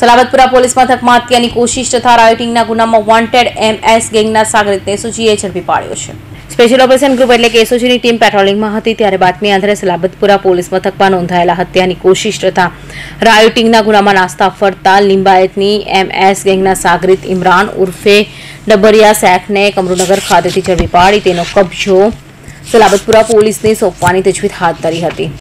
Salabatpura police મથકમાં હત્યાની કોશિશ તથા રાયોટિંગના ગુનામાં વોન્ટેડ એમએસ ગેંગના સાગરિતને સુજીએ ઝડપી પાડ્યો છે. સ્પેશિયલ ઓપરેશન ગ્રુપ એટલે કે એસઓજીની ટીમ પેટ્રોલિંગમાં હતી ત્યારે બાતમી આધારે સલાબતપુરા પોલીસ મથકમાં નોંધાયેલા હત્યાની કોશિશ તથા રાયોટિંગના ગુનામાં નાસ્તા ફરતા લિંબાયતની એમએસ ગેંગના સાગરિત ઇમરાન ઉર્ફે ડબરિયા શેખને કમરુનગર ખાતેથી ઝડપી પાડી તેનો કબજો સલાબતપુરા પોલીસને સોંપવાની તજવીજ હાથ ધરી હતી.